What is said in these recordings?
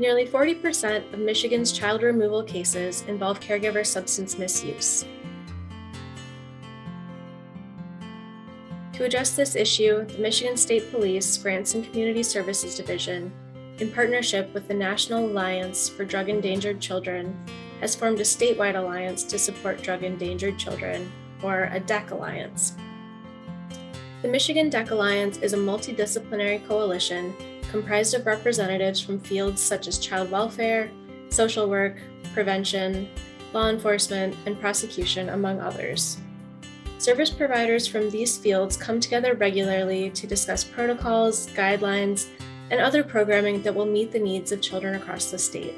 Nearly 40% of Michigan's child removal cases involve caregiver substance misuse. To address this issue, the Michigan State Police Grants and Community Services Division, in partnership with the National Alliance for Drug Endangered Children, has formed a statewide alliance to support drug endangered children, or a DEC Alliance. The Michigan DEC Alliance is a multidisciplinary coalition comprised of representatives from fields such as child welfare, social work, prevention, law enforcement, and prosecution, among others. Service providers from these fields come together regularly to discuss protocols, guidelines, and other programming that will meet the needs of children across the state.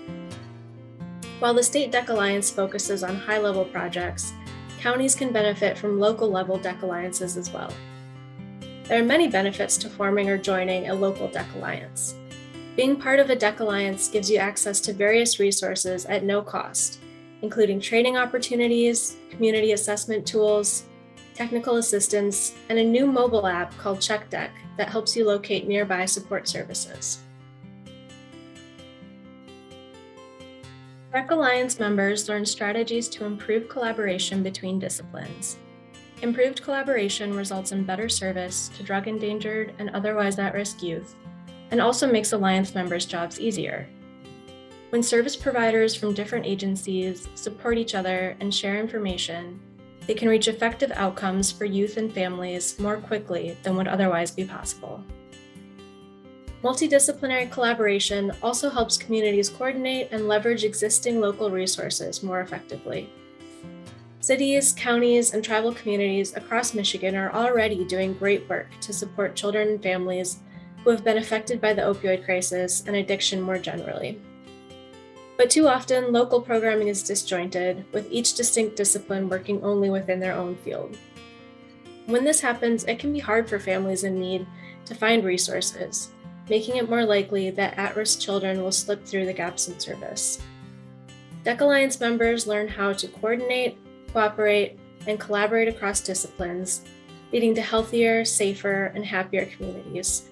While the State DEC Alliance focuses on high level projects, counties can benefit from local level DEC alliances as well. There are many benefits to forming or joining a local DEC alliance. Being part of a DEC alliance gives you access to various resources at no cost, including training opportunities, community assessment tools, technical assistance, and a new mobile app called CheckDEC that helps you locate nearby support services. DEC Alliance members learn strategies to improve collaboration between disciplines, Improved collaboration results in better service to drug endangered and otherwise at risk youth, and also makes Alliance members' jobs easier. When service providers from different agencies support each other and share information, they can reach effective outcomes for youth and families more quickly than would otherwise be possible. Multidisciplinary collaboration also helps communities coordinate and leverage existing local resources more effectively. Cities, counties, and tribal communities across Michigan are already doing great work to support children and families who have been affected by the opioid crisis and addiction more generally. But too often, local programming is disjointed, with each distinct discipline working only within their own field. When this happens, it can be hard for families in need to find resources, making it more likely that at risk children will slip through the gaps in service. DEC Alliance members learn how to coordinate, cooperate, and collaborate across disciplines, leading to healthier, safer, and happier communities.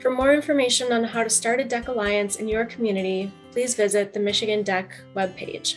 For more information on how to start a DEC Alliance in your community, please visit the Michigan DEC webpage.